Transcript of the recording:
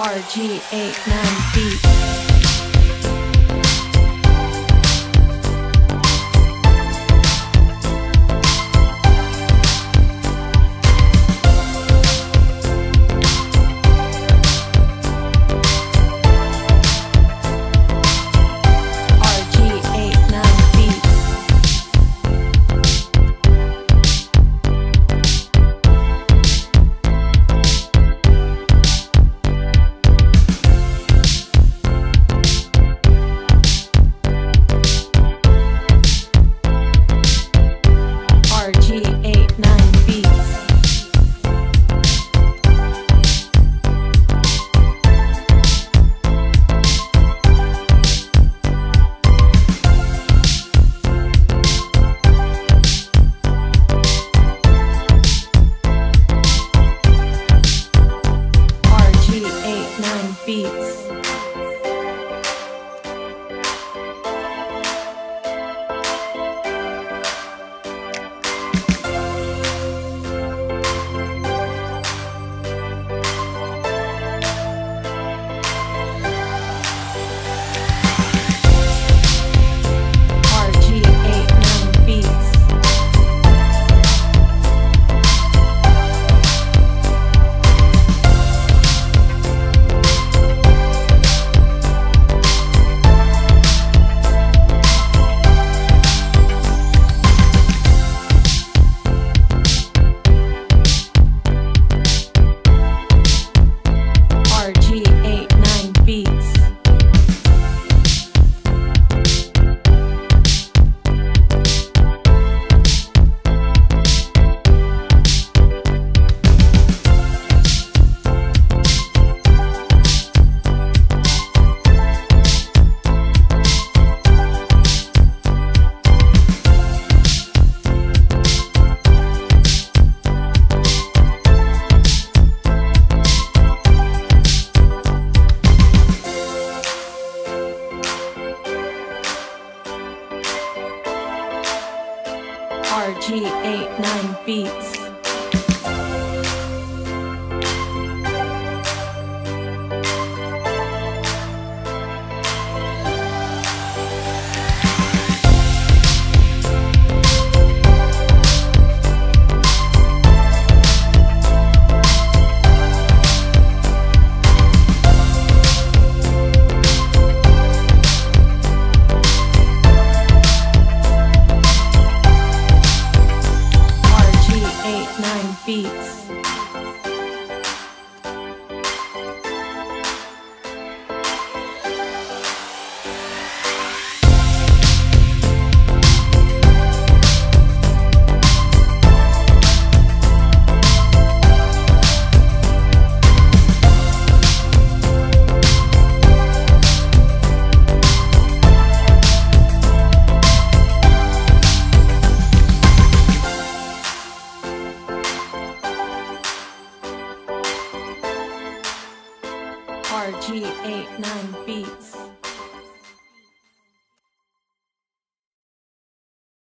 RG89B. RG89 Beats. eight, nine beats. RG89 Beats.